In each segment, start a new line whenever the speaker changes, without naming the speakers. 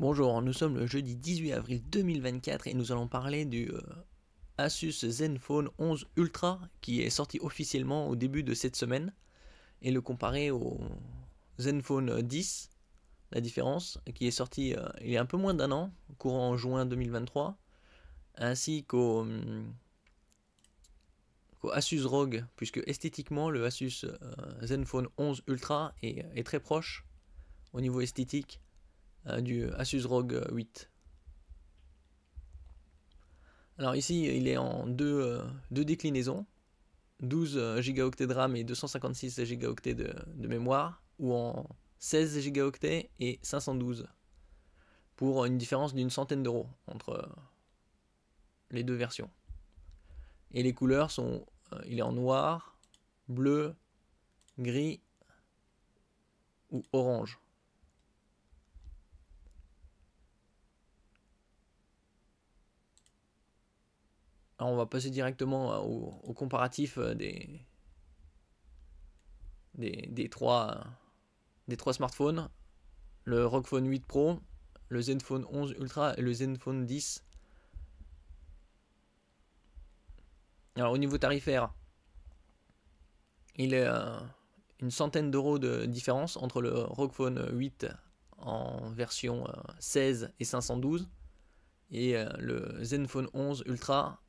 Bonjour, nous sommes le jeudi 18 avril 2024 et nous allons parler du euh, Asus Zenfone 11 Ultra qui est sorti officiellement au début de cette semaine et le comparer au Zenfone 10, la différence, qui est sorti euh, il y a un peu moins d'un an, courant juin 2023, ainsi qu'au hum, Asus ROG, puisque esthétiquement le Asus euh, Zenfone 11 Ultra est très proche au niveau esthétique euh, du Asus ROG 8. Alors ici, il est en deux, euh, deux déclinaisons, 12 euh, Go de RAM et 256 Go de, de mémoire, ou en 16 Go et 512, pour une différence d'une centaine d'euros entre les deux versions. Et les couleurs sont, il est en noir, bleu, gris ou orange. Alors on va passer directement euh, au, comparatif euh, des, trois, smartphones. Le ROG Phone 8 Pro, le Zenfone 11 Ultra et le Zenfone 10. Alors au niveau tarifaire, il y a une centaine d'euros de différence entre le ROG Phone 8 en version 16 euh, et 512 et le Zenfone 11 Ultra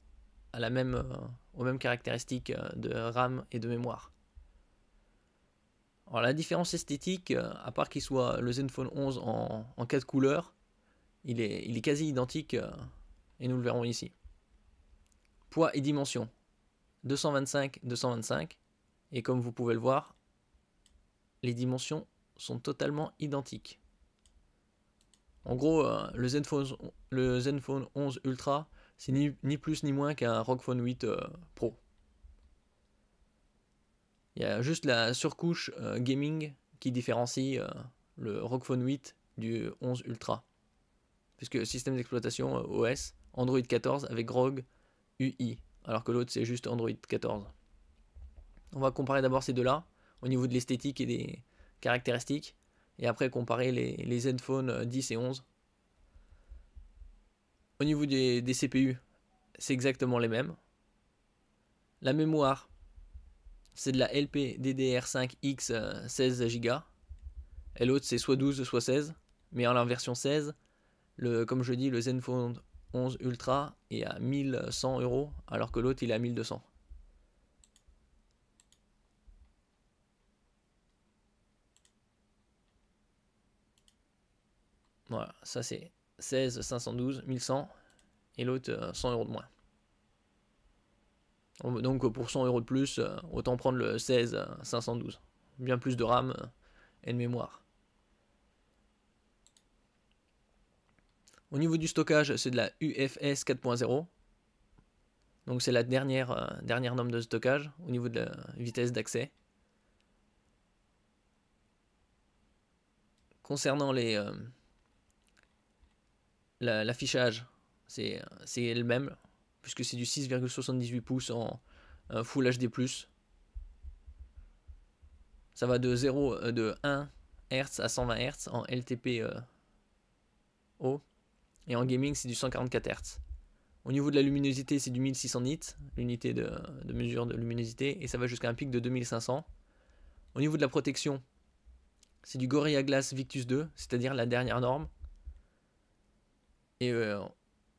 à la même, euh, aux mêmes caractéristiques euh, de RAM et de mémoire. Alors la différence esthétique, euh, à part qu'il soit le Zenfone 11 en, en 4 couleurs, il est, il est quasi identique et nous le verrons ici. Poids et dimension 225, 225 et comme vous pouvez le voir, les dimensions sont totalement identiques. En gros, le Zenfone, le Zenfone 11 Ultra c'est ni, plus ni moins qu'un ROG Phone 8 euh, Pro. Il y a juste la surcouche euh, gaming qui différencie euh, le ROG Phone 8 du 11 Ultra. Puisque système d'exploitation OS, Android 14 avec ROG UI, alors que l'autre c'est juste Android 14. On va comparer d'abord ces deux-là, au niveau de l'esthétique et des caractéristiques, et après comparer les, les Zenfone 10 et 11 au niveau des, CPU, c'est exactement les mêmes. La mémoire, c'est de la LP DDR5X 16 Go. Et l'autre, c'est soit 12, soit 16. Mais en la version 16, le, comme je dis, le Zenfone 11 Ultra est à 1100 euros, alors que l'autre, il est à 1200. Voilà, ça c'est 16 512 1100 et l'autre 100 euh, euros de moins. Donc pour 100 euros de plus, euh, autant prendre le 16 512. Bien plus de RAM euh, et de mémoire. Au niveau du stockage, c'est de la UFS 4.0. Donc c'est la dernière, dernière norme de stockage au niveau de la vitesse d'accès. Concernant les, l'affichage, c'est le même, puisque c'est du 6,78 pouces en Full HD+. Ça va de 0 euh, de 1 Hz à 120 Hz en LTP haut. Euh, et en gaming, c'est du 144 Hz. Au niveau de la luminosité, c'est du 1600 nits, l'unité de, de, mesure de luminosité, et ça va jusqu'à un pic de 2500. Au niveau de la protection, c'est du Gorilla Glass Victus 2, c'est-à-dire la dernière norme. Et euh,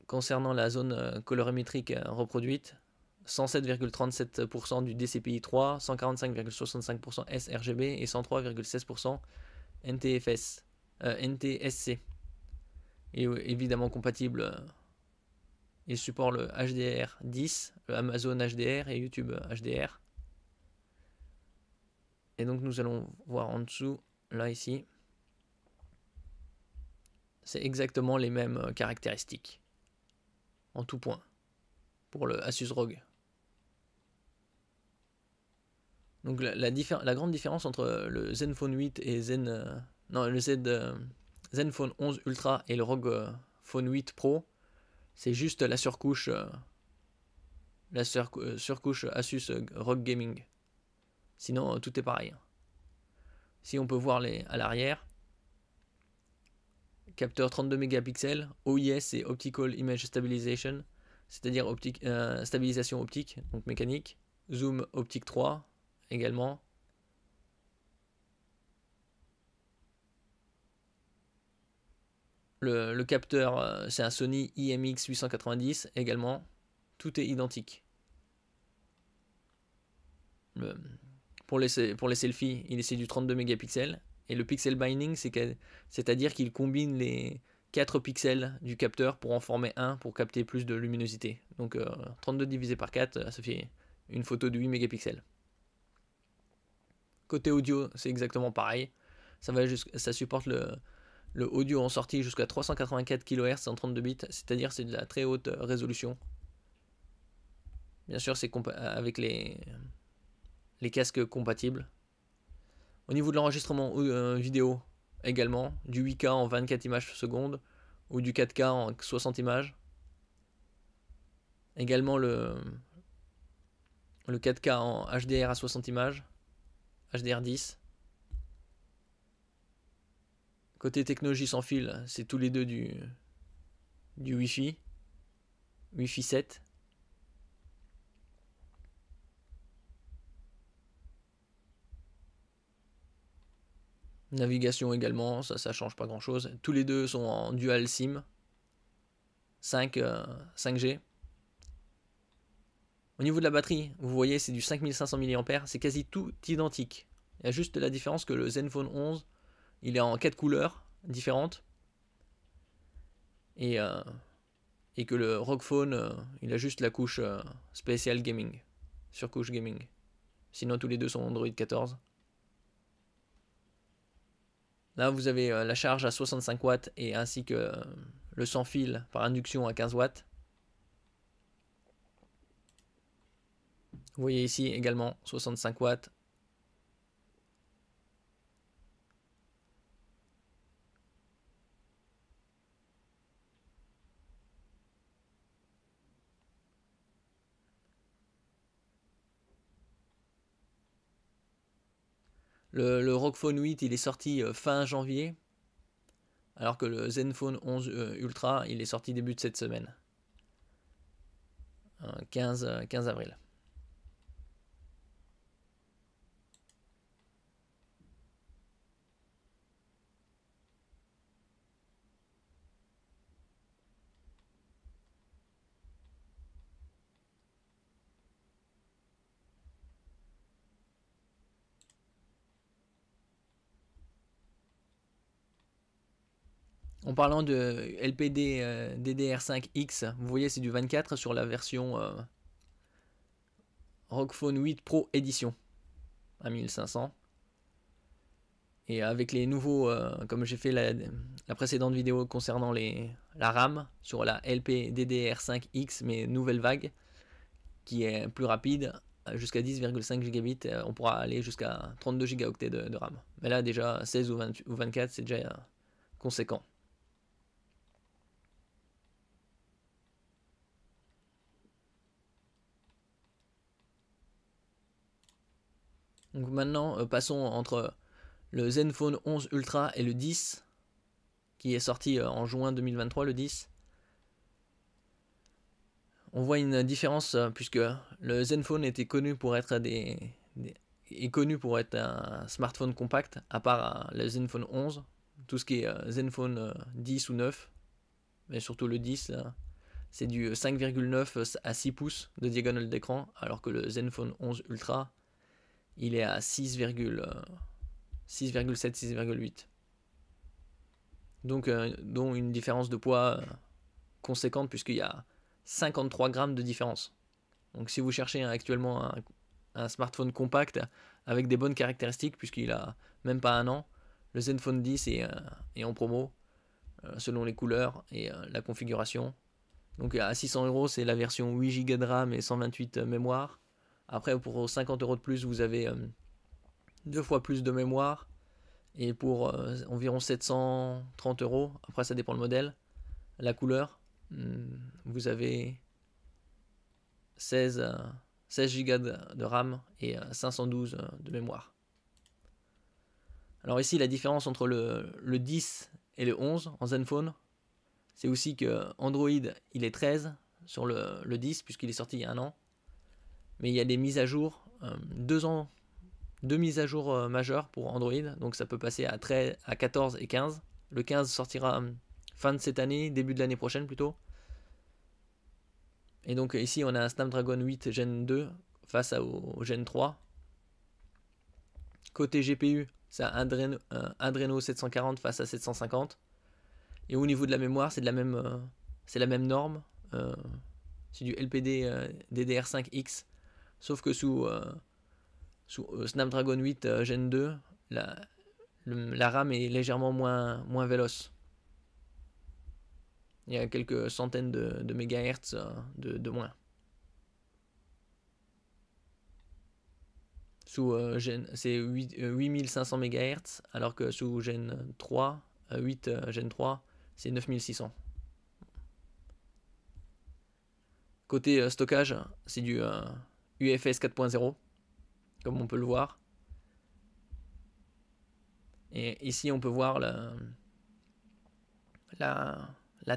concernant la zone euh, colorimétrique euh, reproduite, 107,37% du DCPI 3, 145,65% sRGB et 103,16% NTFS, NTSC. Et évidemment compatible, il supporte le HDR 10, le Amazon HDR et YouTube HDR. Et donc nous allons voir en dessous, là ici, c'est exactement les mêmes euh, caractéristiques. En tout point. Pour le Asus ROG. Donc la, grande différence entre le Zenfone 8 et Zen... Euh, non, le Z, euh, Zenfone 11 Ultra et le ROG Phone 8 Pro, c'est juste la surcouche... la surcouche Asus ROG Gaming. Sinon, tout est pareil. Si on peut voir à l'arrière, capteur 32 mégapixels, OIS et Optical Image Stabilization, c'est-à-dire euh, stabilisation optique, donc mécanique, zoom optique 3 également. Le, capteur, euh, c'est un Sony IMX 890 également. Tout est identique. pour, les, pour les selfies, il essaie du 32 mégapixels. Et le pixel binding, c'est-à-dire qu'il combine les 4 pixels du capteur pour en former un pour capter plus de luminosité. Donc 32 euh, divisé par 4, euh, ça fait une photo de 8 mégapixels. Côté audio, c'est exactement pareil. Ça, va ça supporte le, le audio en sortie jusqu'à 384 kHz en 32 bits, c'est-à-dire c'est de la très haute résolution. Bien sûr, c'est avec les, les casques compatibles. Au niveau de l'enregistrement euh, vidéo, également, du 8K en 24 images par seconde ou du 4K en 60 images. Également le, le 4K en HDR à 60 images, HDR10. Côté technologie sans fil, c'est tous les deux du, du Wi-Fi, Wi-Fi 7. Navigation également, ça, ça change pas grand chose. Tous les deux sont en dual SIM. 5, 5G. Euh, Au niveau de la batterie, vous voyez, c'est du 5500 mAh. C'est quasi tout identique. Il y a juste la différence que le Zenfone 11, il est en 4 couleurs différentes. Et, euh, et que le ROG Phone, euh, il a juste la couche spéciale gaming. Sur couche gaming. Sinon, tous les deux sont Android 14. Là, vous avez euh, la charge à 65 watts et ainsi que euh, le sans fil par induction à 15 watts. Vous voyez ici également 65 watts Le, le Phone 8, il est sorti euh, fin janvier, alors que le Zenfone 11 euh, Ultra, il est sorti début de cette semaine, 15, euh, 15 avril. En parlant de LPD euh, DDR5X, vous voyez c'est du 24 sur la version euh, Rockphone 8 Pro Edition à 1500. Et avec les nouveaux, euh, comme j'ai fait la, précédente vidéo concernant la RAM sur la LP DDR5X, mais nouvelle vague, qui est plus rapide, jusqu'à 10,5 gigabits, on pourra aller jusqu'à 32 gigaoctets de, RAM. Mais là déjà 16 ou, ou 24, c'est déjà conséquent. Donc maintenant, euh, passons entre le Zenfone 11 Ultra et le 10, qui est sorti euh, en juin 2023, le 10. On voit une différence euh, puisque le Zenfone était connu pour être des, est connu pour être un smartphone compact, à part le Zenfone 11, tout ce qui est Zenfone 10 ou 9, mais surtout le 10, c'est du 5,9 à 6 pouces de diagonale d'écran, alors que le Zenfone 11 Ultra il est à 6,7, 6,8. Euh, Donc, euh, dont une différence de poids euh, conséquente, puisqu'il y a 53 grammes de différence. Donc, si vous cherchez actuellement un, smartphone compact avec des bonnes caractéristiques, puisqu'il a même pas un an, le Zenfone 10 est, en promo, selon les couleurs et la configuration. Donc, à 600 euros, c'est la version 8 Go de RAM et 128 mémoire. Après, pour 50 euros de plus, vous avez euh, deux fois plus de mémoire. Et pour euh, environ 730 euros, après ça dépend le modèle, la couleur, hmm, vous avez 16, 16 Go de, RAM et 512 euh, de mémoire. Alors ici, la différence entre le, le 10 et le 11 en Zenfone. C'est aussi que Android, il est 13 sur le, le 10, puisqu'il est sorti il y a un an. Mais il y a des mises à jour, euh, deux ans, deux mises à jour euh, majeures pour Android, donc ça peut passer à, 13, à 14 et 15. Le 15 sortira euh, fin de cette année, début de l'année prochaine plutôt. Et donc ici on a un Snapdragon 8 Gen 2 face au Gen 3. Côté GPU, c'est un Adreno, 740 face à 750. Et au niveau de la mémoire, c'est la même, c'est la même norme. c'est du LPD DDR5X Sauf que sous, euh, euh, Snapdragon 8 euh, Gen 2, la, la RAM est légèrement moins, véloce. Il y a quelques centaines de, de mégahertz de, de, moins. Sous Gen, c'est 8500 MHz, alors que sous Gen 3, 8 Gen 3, c'est 9600. Côté stockage, c'est du UFS 4.0, comme on peut le voir. Et ici, on peut voir la,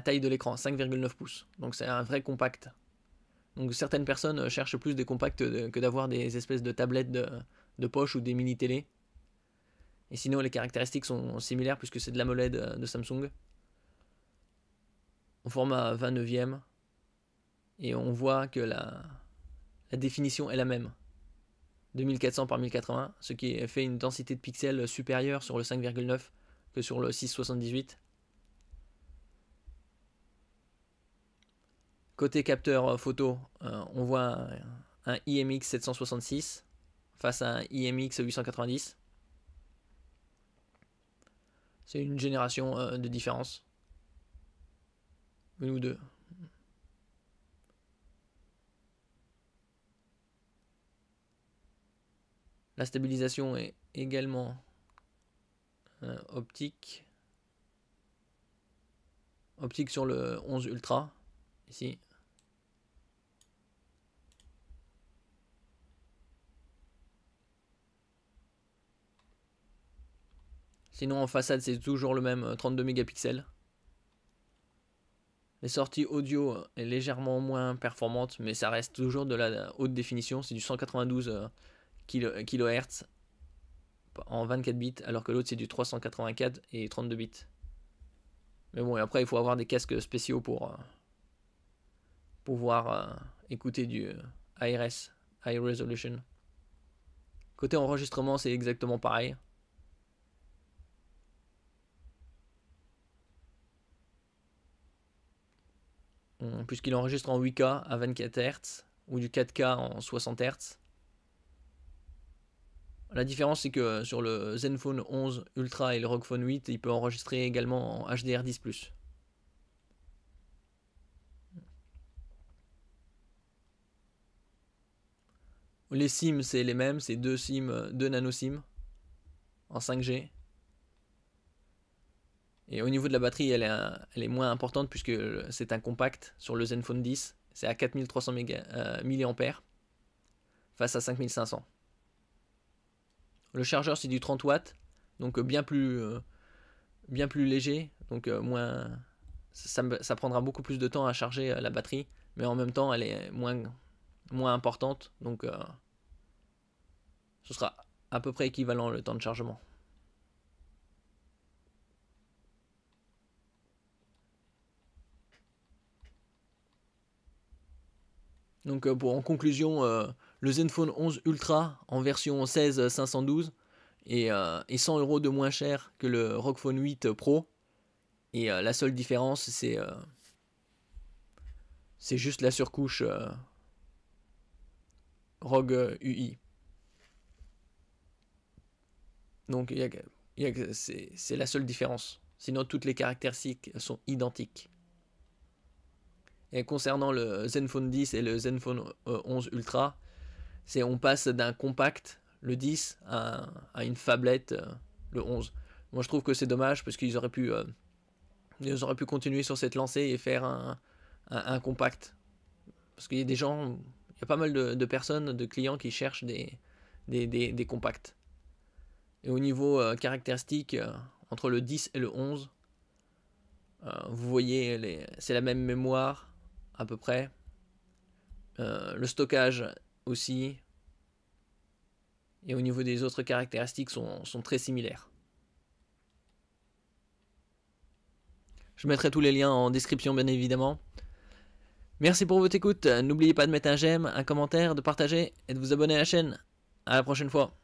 taille de l'écran, 5,9 pouces. Donc c'est un vrai compact. Donc certaines personnes cherchent plus des compacts que d'avoir des espèces de tablettes de, poche ou des mini télé. Et sinon, les caractéristiques sont similaires puisque c'est de l'AMOLED de Samsung. Au format 29e. Et on voit que la, la définition est la même. 2400 par 1080, ce qui fait une densité de pixels supérieure sur le 5,9 que sur le 678. Côté capteur photo, euh, on voit un, IMX 766 face à un IMX 890. C'est une génération euh, de différence. Une ou deux. La stabilisation est également euh, optique. Optique sur le 11 Ultra, ici. Sinon en façade c'est toujours le même 32 euh, mégapixels. Les sorties audio est légèrement moins performantes mais ça reste toujours de la haute définition, c'est du 192 kHz en 24 bits, alors que l'autre c'est du 384 et 32 bits. Mais bon, et après il faut avoir des casques spéciaux pour euh, pouvoir euh, écouter du ARS, High Resolution. Côté enregistrement, c'est exactement pareil. Puisqu'il enregistre en 8K à 24 Hz ou du 4K en 60 Hz. La différence, c'est que sur le Zenfone 11 Ultra et le ROG Phone 8, il peut enregistrer également en HDR10+. Les SIM, c'est les mêmes, c'est deux SIM, deux nano SIM en 5G. Et au niveau de la batterie, elle est, moins importante puisque c'est un compact sur le Zenfone 10. C'est à 4300 mAh face à 5500. Le chargeur c'est du 30 watts, donc euh, bien plus, euh, bien plus léger, donc euh, moins, ça, prendra beaucoup plus de temps à charger la batterie, mais en même temps elle est moins, moins importante, donc ce sera à peu près équivalent le temps de chargement. Donc pour en conclusion, le Zenfone 11 Ultra en version 16 512 et, 100 euros de moins cher que le ROG Phone 8 Pro. Et euh, la seule différence, c'est euh, juste la surcouche euh, ROG UI. Donc c'est la seule différence. Sinon, toutes les caractéristiques sont identiques. Et concernant le Zenfone 10 et le Zenfone 11 Ultra, c'est on passe d'un compact, le 10, à, une fablette, euh, le 11. Moi je trouve que c'est dommage parce qu'ils auraient pu euh, auraient pu continuer sur cette lancée et faire un, compact. Parce qu'il y a des gens, il y a pas mal de, personnes, de clients qui cherchent des, des, compacts. Et au niveau euh, caractéristique, entre le 10 et le 11, vous voyez, c'est la même mémoire à peu près. le stockage aussi. Et au niveau des autres caractéristiques sont, très similaires. Je mettrai tous les liens en description bien évidemment. Merci pour votre écoute. N'oubliez pas de mettre un j'aime, un commentaire, de partager et de vous abonner à la chaîne. À la prochaine fois.